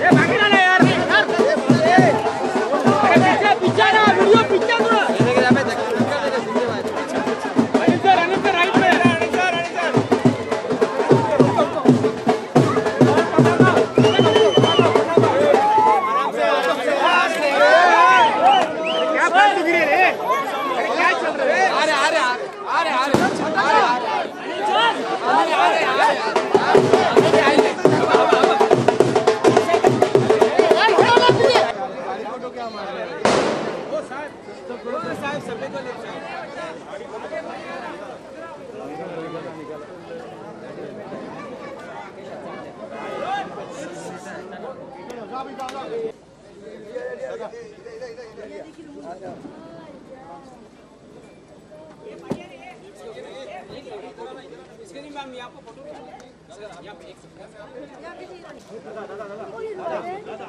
ए बाकी ना अजा बादा, बादा, बादा, बादा, बादा.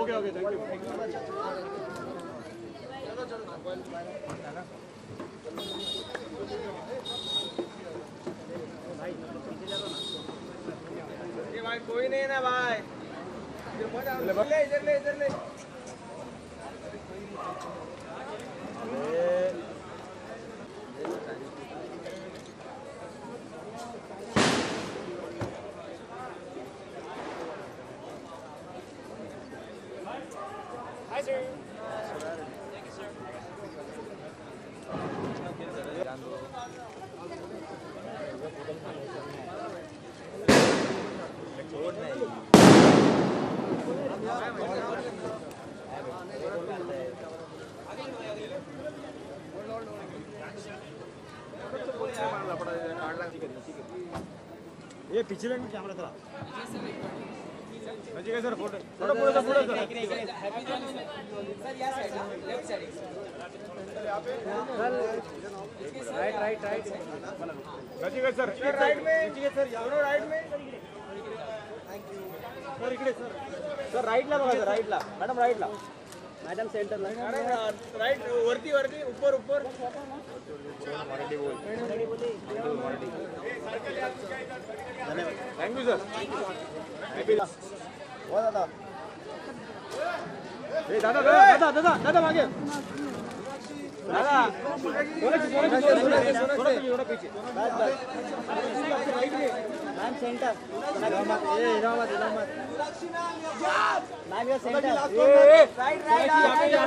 ओके ओके थैंक यू भाई कोई नहीं ना भाई। ले इधर ले इधर ले। ये पिछले में कैमरा चला नजीक सर फ़ोटो फ़ोटो पुढे सर पुढे सर राइट राइट राइट नजीक सर राइट में सर दोनों राइट में सर इकडे सर सर राईटला बघा सर राईटला मॅडम राईटला मॅडम सेंटरला राइट वरती वरती ऊपर ऊपर थँक्यू सर हो दादा ए दादा दादा दादा दादा मागे. दादा सोनाक्षी सोनाक्षी सोनाक्षी सोनाक्षी थोड़ा पीछे मैम सेंटर ए इलाहाबाद इलाहाबाद मैम ये सेंटर राइट राइट यहाँ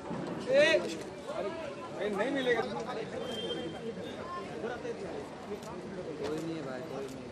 जी मिलेगा। कोई नहीं है भाई कोई नाही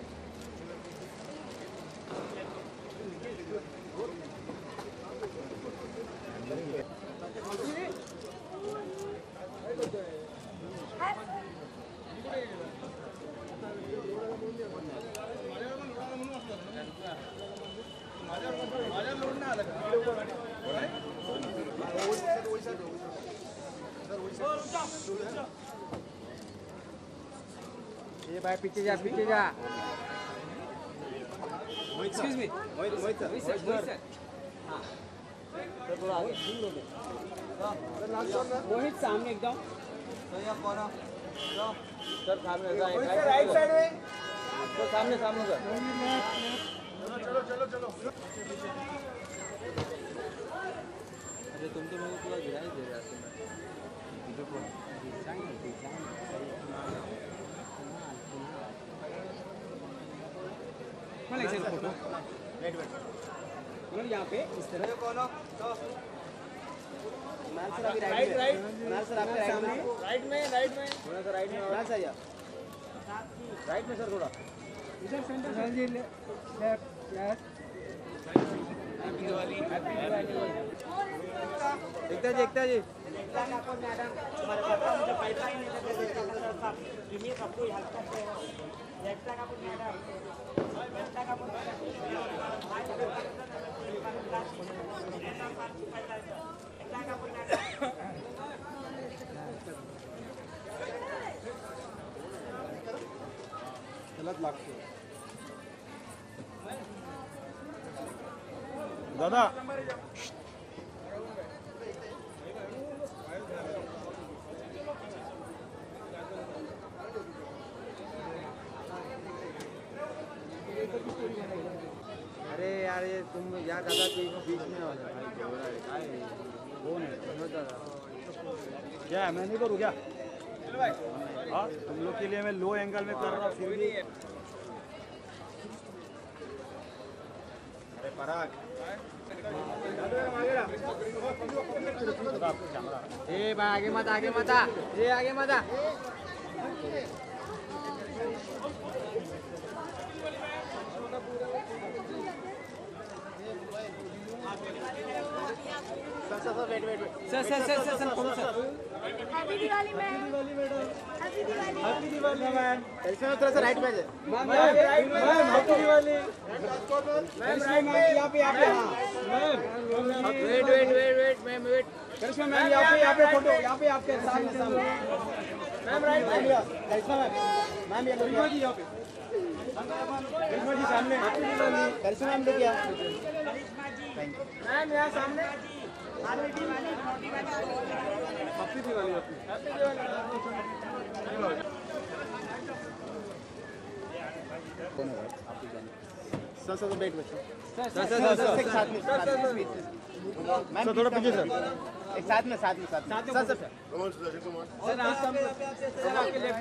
ये भाई पीछे जा पीछे जा। Excuse me Mohit Mohit sir sir sir sir थोड़ा आगे सुन लो मोहित सामने एकदम। सर सामने राइट साइड में सर सामने सामने सर चलो चलो चलो अरे तुम तो मेरे को पूरा गिरा ही दे रहे हो कौन? फ़ोटो। मतलब यहाँ पे इस तरह। सर अभी राइट राइट सर आपके राइट में। राइट में राइट में। थोड़ा सा राइट में मैम सर राइट में सर थोड़ा। इधर सेंटर जी left left happy Diwali happy Diwali Ekta ji Ekta ji. दादा। अरे तुम या दादा कि बीच में आ है। काय है? मैं नहीं करूँ क्या? हाँ तुम लोग के लिए मैं लो एंगल में कर रहा हूँ फिर भी। अरे पराग। ए भाई आगे मत आगे मत आ। ये आगे मत sir sir sir sir sir photo sir. Happy Diwali ma'am happy Diwali happy Diwali ma'am इसमें थोड़ा सा राइट में मैम यहाँ पे राइट में ma'am happy Diwali ma'am right में यहाँ पे यहाँ पे हाँ। Ma'am wait wait wait wait ma'am wait Karishma ma'am यहाँ पे यहाँ पे फ़ोटो यहाँ पे आपके सामने। सामने ma'am right ma'am Karishma ma'am ma'am ये करिश्मा जी यहाँ पे। करिश्मा जी सामने। करिश्मा मैम देखिए मैम यहाँ सामने। Happy Diwali happy Diwali sir sir बैठ बैठ सर सर सर सर एक साथ में सर सर सर थोड़ा पीछे सर एक साथ में साथ में साथ में sir sir sir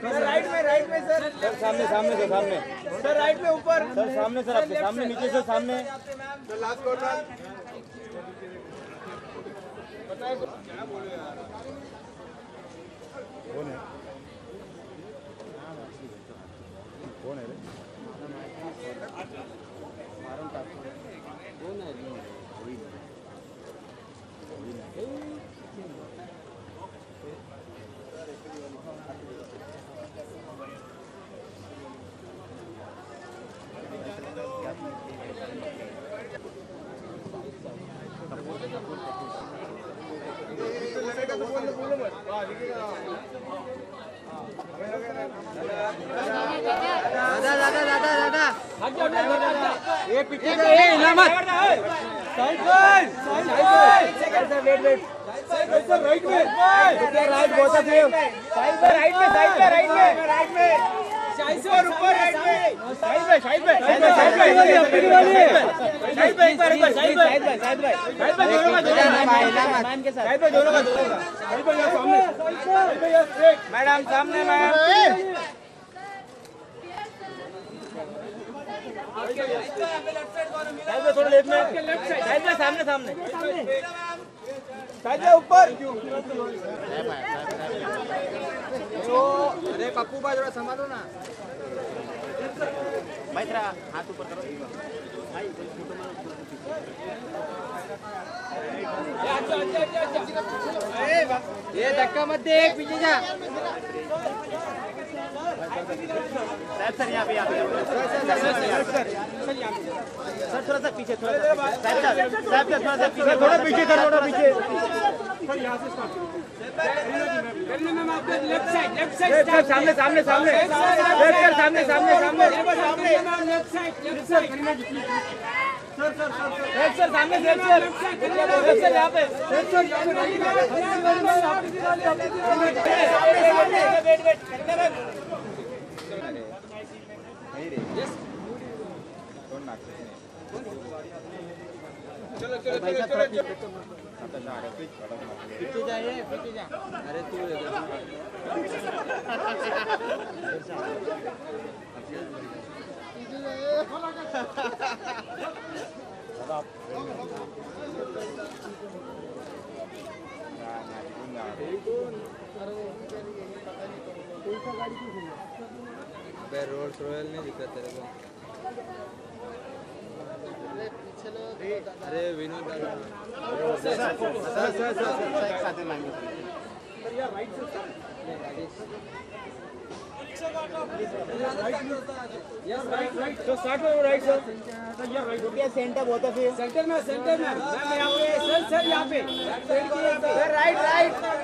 sir right में राइट में सर सर सामने सामने सर सामने सर राइट में ऊपर सर सामने सर आपके सामने नीचे सर सामने लास्ट कॉर्नर कौन है कौन है दादा दादा दादा दादा ये पीछे का ये ना मत side side side sir wait wait right में राइट बहुत अच्छे साइड पे राइट में साइड राइट में राइट में साइड ऊपर राइट में साइड पे साइड पे साइड पे साइड पे हैप्पी दिवाली साइड पे एक बार एक बार साइड पे साइड पे साइड पे साइड पे दोनों का दोनों मैम के साथ साइड पे दोनों का दोनों का साइड पे सामने साइड पे मैडम सामने मैम साइड में थोड़ा लेफ़्ट में साइड में सामने सामने साइड में ऊपर अरे पप्पू भाई थोड़ा संभालो ना भाई थोड़ा हाथ ऊपर करो ये धक्का मत दे पीछे जा सर यहाँ पे यहाँ पे सर थोड़ा सा पीछे थोड़ा सा थोड़ा सा पीछे थोड़ा पीछे सर थोड़ा पीछे। लेफ़्ट साइड लेफ़्ट साइड सामने सामने सामने। सर सामने सामने सामने left side left side left sir सामने लेफ़्ट सर लेफ़्ट सर यहाँ पे लेफ़्ट सर वेट वेट पीछे जाइए पीछे जा अरे रोल्स रॉयल नहीं दिख तेरे को अरे विनोद दादा सर सर सर एक साथ में मांगे तो स्टार्ट करो राइट सर सेंटर बहुत है सेंटर में सेंटर में यहाँ पे सर सर यहाँ पे sir right right sir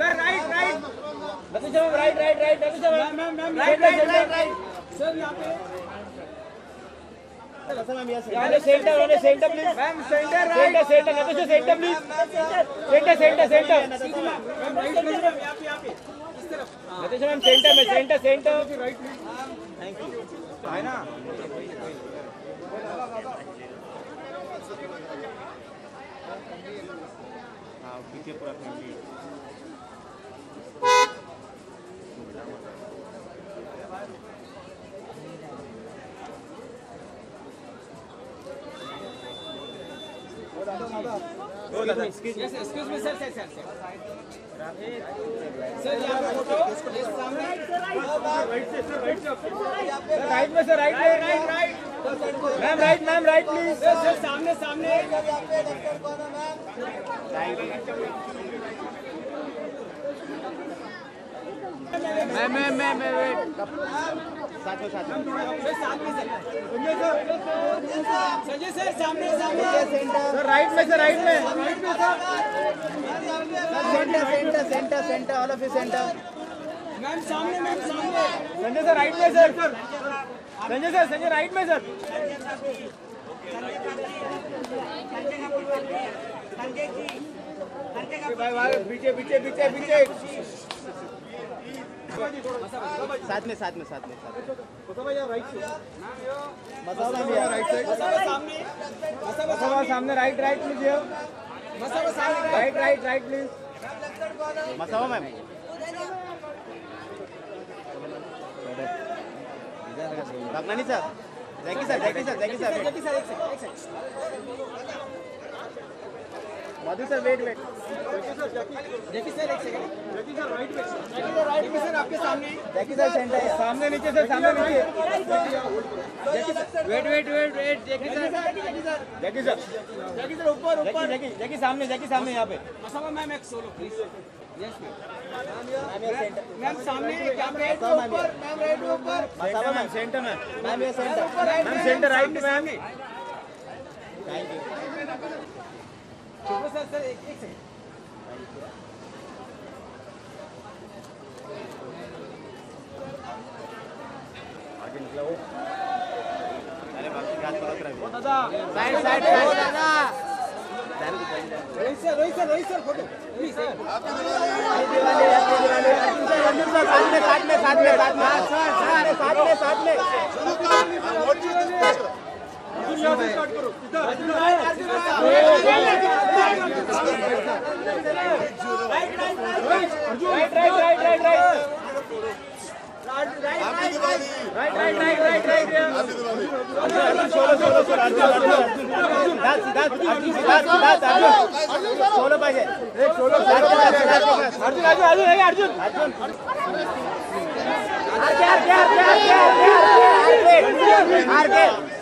right right right right right right right right sir यहाँ पे centre centre please ma'am centre centre centre नतीजा centre please centre centre centre. Ma'am right ma'am यहाँ पे यहाँ पे इस तरफ़ नतीजा मैम सेंटर में सेंटर सेंटर। राइट है ना हाँ पीछे पूरा family Yes, excuse me, sir, sir, sir, sir. Sir, यहाँ पे फ़ोटो सामने सर राइट में सर राइट में right right ma'am right ma'am right please sir sir सामने सामने मैम मैम मैम मैम साथ में साथ में। सर सामने सर संजय सर सामने सामने सर राइट में सर राइट में। राइट में sir centre centre centre centre all of you centre. Ma'am सामने मैम सामने। संजय सर राइट में sir. Sanjay sir Sanjay right में सर। भाई भाई पीछे पीछे पीछे पीछे। साथ में साथ में साथ में साथ में। राइट सामने। Right right please right right right please Masaba ma'am. Ratnani sir. Jackie sir Jackie sir Jackie sir. जल्दी सर एक second Madhu sir wait wait Jackie sir एक सेकंड जैकी सर राइट में। जैकी सर राइट में sir आपके सामने। Jackie sir centre सामने नीचे sir सामने नीचे। Jackie sir wait wait wait wait Jackie sir. Jackie sir. Jackie sir. ऊपर ऊपर। जैकी जैकी सामने जैकी सामने यहाँ पे। मसाला मैम एक solo please yes ma'am ma'am सामने यहाँ पे ऊपर? मैम राइट ऊपर। मसावा मैम सेंटर में मैम ये centre ma'am centre right ma'am thank you sir sir एक एक सेकंड। अरे बाकी पर रख रहे दादा साइड साइड साइड दादा Rohit sir Rohit sir Rohit sir photo please Diwali happy Diwali Arjun sir Arjun sir साथ में साथ में साथ में साथ में साथ में साथ में साथ में सोलो पाहिजे अर्जुन अर्जुन अर्जुन अर्जुन अर्जुन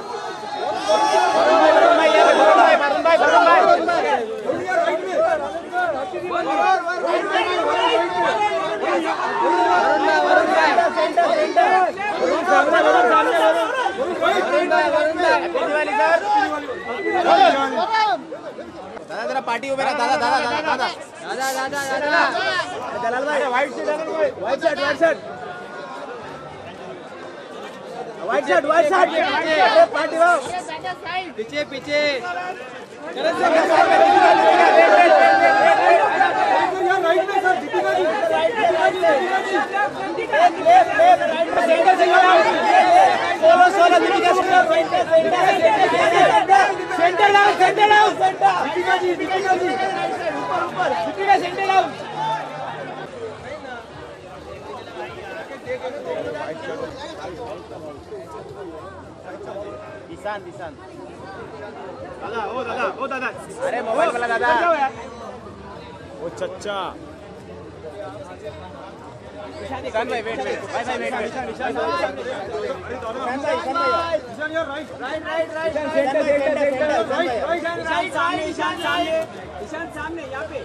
अर्जुन है के दादा दादा दादा दादा दादा दादा दादा दलाल भाई white shirt white shirt white shirt white shirt white shirt party wow पीछे पीछे centre down centre down Deepika ji Deepika ji ऊपर ऊपर दीपिका सेंटर डाउन ईशान ईशान दादा ओ दादा ओ दादा। अरे मोबाइल वाला दादा। ओ चच्चा ईशान भाई वेट वेट भाई भाई वेट ईशान भाई ईशान यार right right right right centre centre centre right right सामने ईशान सामने ईशान सामने यहाँ पे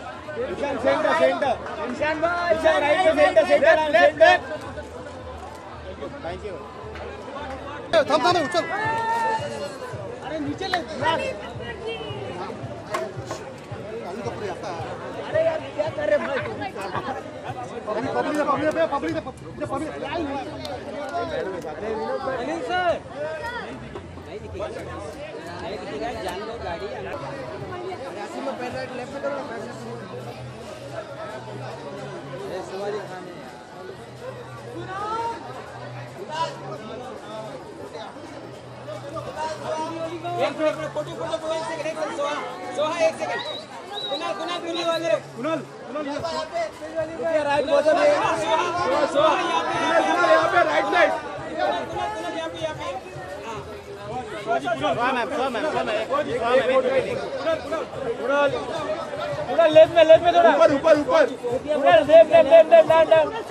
ईशान सेंटर सेंटर ईशान भाई Ishaan right centre centre centre thank you थांब थांब उचल अरे नीचे ले अरे यार क्या कर रहे भाई एक मिनट फ़ोटो फ़ोटो एक सेकंड एक सेकंड, सोहा सोहा एक सेकंड। कुणाल कुणाल वीडियो वाले। कुणाल थोड़ा ऊपर ऊपर ऊपर left left left left down down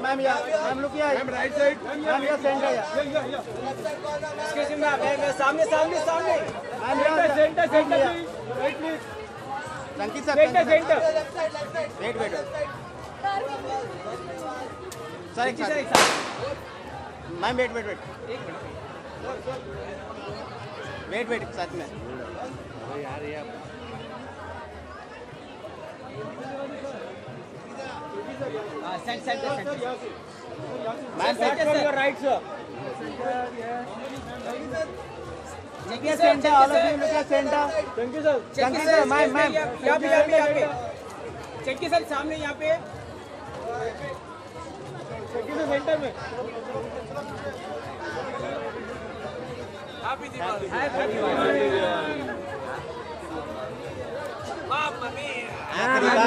ma'am ma'am yeah ma'am look yeah ma'am right side ma'am yeah centre yeah. Excuse me ma'am सामने सामने। सामने ma'am yeah centre centre right please Sanket sir centre centre wait wait sir एक साथ ma'am wait wait wait wait wait साथ में। Ma'am centre sir right sir centre all of you look at centre thank you sir thank you sir ma'am ma'am यहाँ पे यहाँ पे यहाँ पे चेक सर सामने यहाँ पे. चेक सर सेंटर में.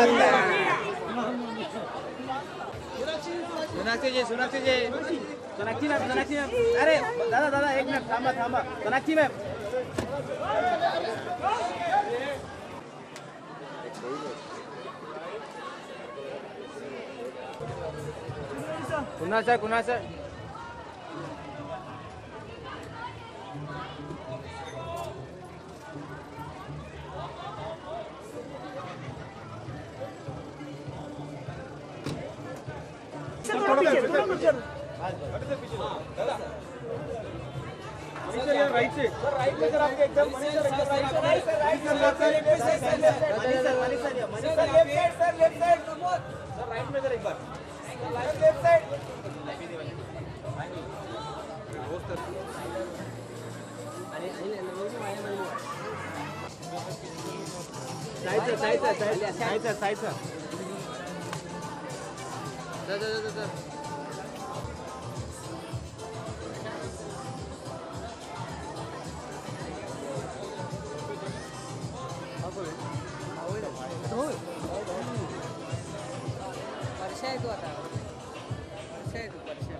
सोनाक्षी जी सोनाक्षी जी सोनाक्षी मैम सोनाक्षी मैम अरे दादा दादा एक मिनट थांबा थांबा Sonakshi ma'am Kunal sir right से राइट में सर आपके एकदम money sir right right right sir left side left side sir sir sir left side sir left side sir right में सर एक बार लेफ़्ट साइड साइड से side से side से। साइड जा जा जा जा परशा येतो आता परशा येतो Parsha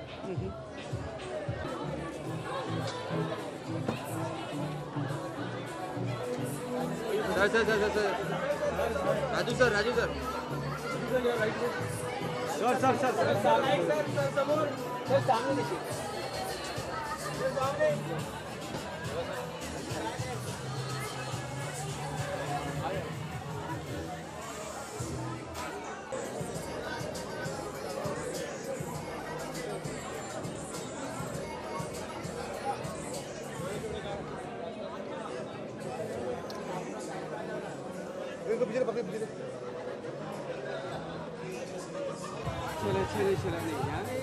Raju sir Raju sir. Sir sir sir sir समोर सर। सामने देखिए इनको पीछे पकड़ पीछे चले चले चला नहीं यार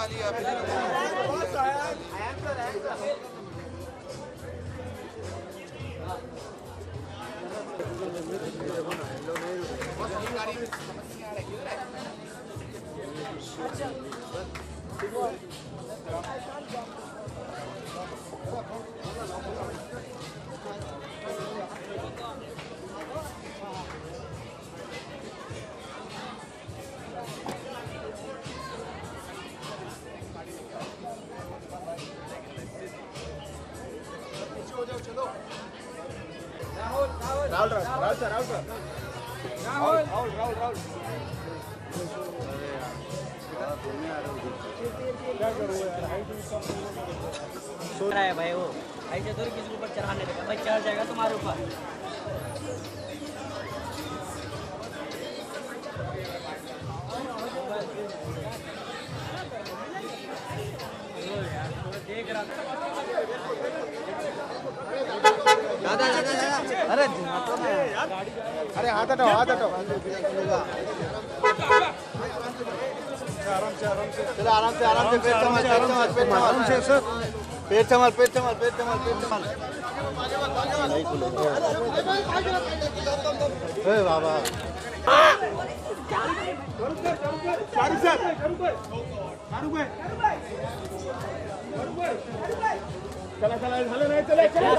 प्लीज़ दादा पीछे Rahul Rahul. Sir Rahul sir Rahul Rahul. Rahul Rahul क्या करूँ यार हाइट रहा है भाई वो? ऐसे थोड़ी किसी के ऊपर चढ़ाने देगा भाई चढ़ जाएगा तुम्हारे ऊपर। दादा दादा दादा अरे अरे हाथ हटाओ हाथ हटाओ। आराम से आराम से चलो आराम से आराम से पेट संभाल पेट संभाल पेट संभाल। से सर। पेट संभाल पेट संभाल पेट संभाल पेट संभाल। ए बाबा। शाहरुख सर शाहरुख भाई चला चला झालं नाही चला चला।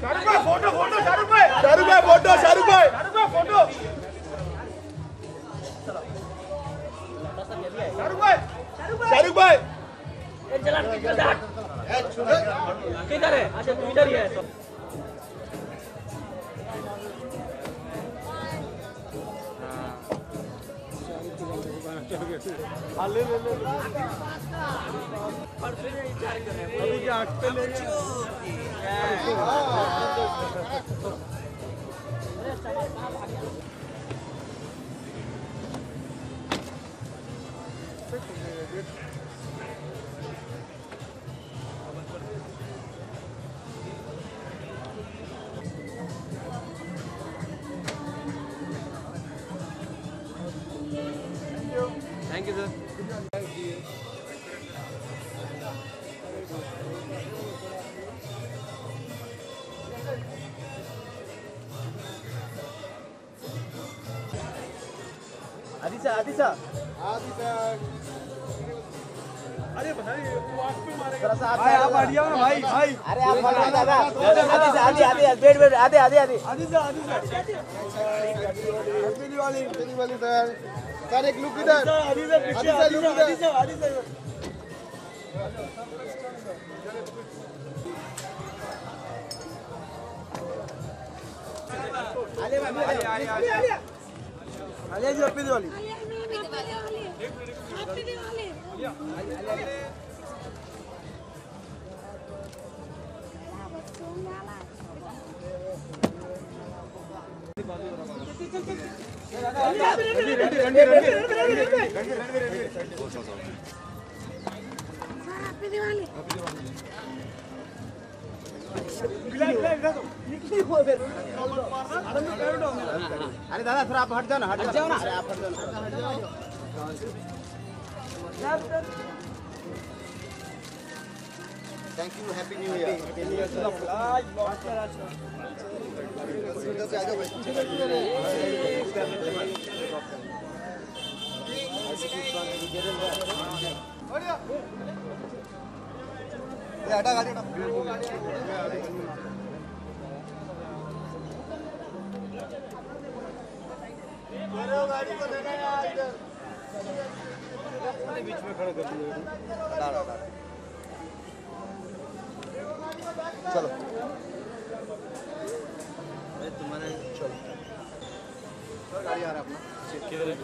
शाहरुख भाई फ़ोटो फ़ोटो शाहरुख भाई। शाहरुख भाई फ़ोटो शाहरुख भाई। शाहरुख भाई फ़ोटो। शाहरुख भाई। शाहरुख भाई। ए, चला किधर है? अच्छा तू इधर ही है हाँ ले ले ले अभी क्या आठ पे ले Thank थैंक भाई आप हट जाओ ना भाई भाई अरे आप रहे दादा आधी आधी आधी वेट वेट आधी आधी आधी आधी से आधी से happy Diwali happy Diwali sir sir एक लुक इधर आधी से पीछे आधी से आधी से आधी से आधी से Alia ji. Happy Diwali happy Diwali happy Diwali अरे दादा थोड़ा आप हट जाओ ना हट जाओ ना। आप हट जाओ। ना thank you happy new year हटा गाड़ी गाड़ी को देना है इधर बीच में खड़ा कर दिया। चलो तुम्हारे चलो गाड़ी आ रहा है अपना किधर है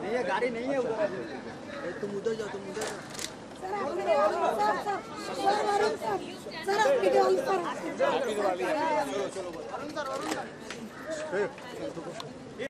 नहीं है गाड़ी नहीं है उधर तुम उधर जाओ तुम उधर जाओ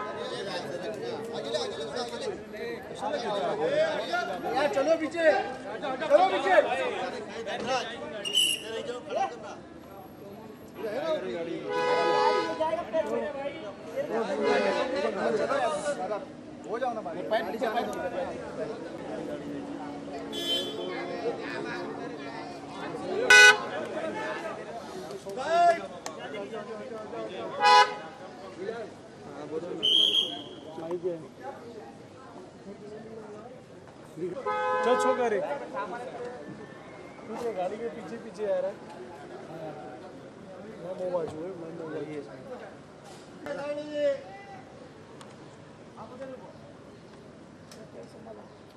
यार चलो पीछे। चलो पीछे। हो जाओ ना भाई पैर पीछे पैर चल छो करे पीछे गाड़ी के पीछे पीछे आ रहा है। मैं वो बाजू है मैं वो बाजू है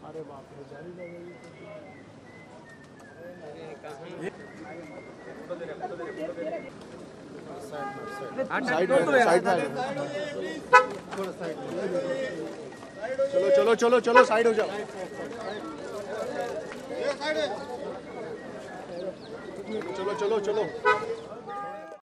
अरे बाप रे जाली लगी साइड में साइड में। थोड़ा साइड चलो चलो चलो चलो साइड हो जाओ। चलो चलो चलो।